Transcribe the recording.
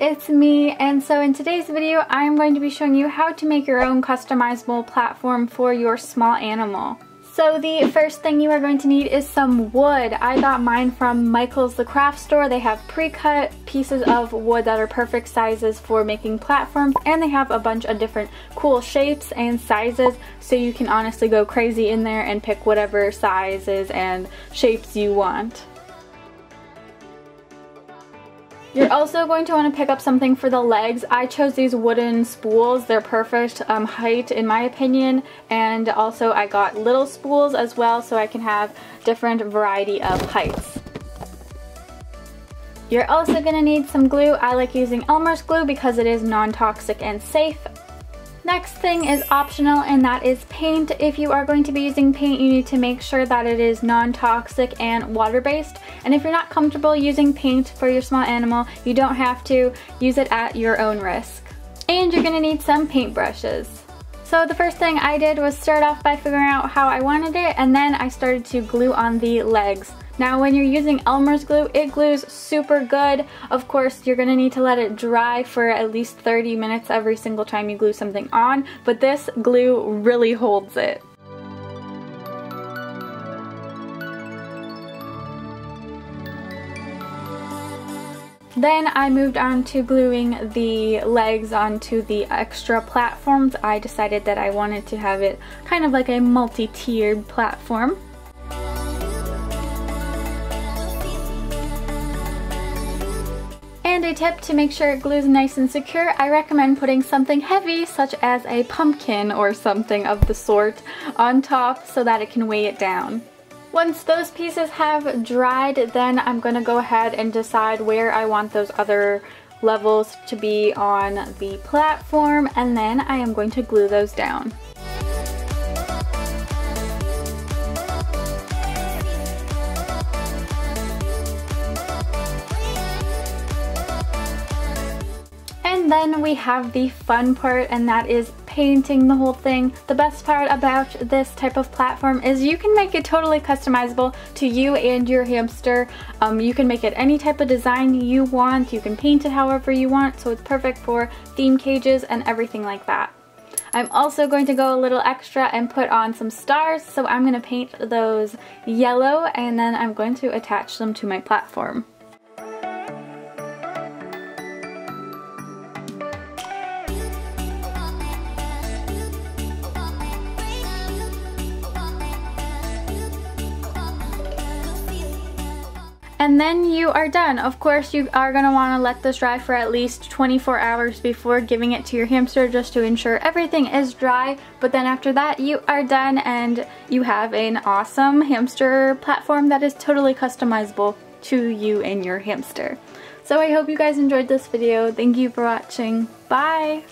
it's me and so in today's video I'm going to be showing you how to make your own customizable platform for your small animal. So the first thing you are going to need is some wood. I got mine from Michaels the craft store. They have pre-cut pieces of wood that are perfect sizes for making platforms and they have a bunch of different cool shapes and sizes so you can honestly go crazy in there and pick whatever sizes and shapes you want. You're also going to want to pick up something for the legs. I chose these wooden spools. They're perfect um, height in my opinion and also I got little spools as well so I can have different variety of heights. You're also going to need some glue. I like using Elmer's glue because it is non-toxic and safe. Next thing is optional and that is paint. If you are going to be using paint, you need to make sure that it is non-toxic and water-based. And if you're not comfortable using paint for your small animal, you don't have to use it at your own risk. And you're gonna need some paint brushes. So the first thing I did was start off by figuring out how I wanted it and then I started to glue on the legs. Now when you're using Elmer's glue, it glues super good. Of course, you're gonna need to let it dry for at least 30 minutes every single time you glue something on, but this glue really holds it. Then I moved on to gluing the legs onto the extra platforms. I decided that I wanted to have it kind of like a multi-tiered platform. And a tip to make sure it glues nice and secure, I recommend putting something heavy such as a pumpkin or something of the sort on top so that it can weigh it down. Once those pieces have dried, then I'm going to go ahead and decide where I want those other levels to be on the platform and then I am going to glue those down. And then we have the fun part and that is painting the whole thing. The best part about this type of platform is you can make it totally customizable to you and your hamster. Um, you can make it any type of design you want. You can paint it however you want so it's perfect for theme cages and everything like that. I'm also going to go a little extra and put on some stars so I'm going to paint those yellow and then I'm going to attach them to my platform. And then you are done. Of course, you are want to let this dry for at least 24 hours before giving it to your hamster just to ensure everything is dry. But then after that, you are done and you have an awesome hamster platform that is totally customizable to you and your hamster. So I hope you guys enjoyed this video. Thank you for watching. Bye!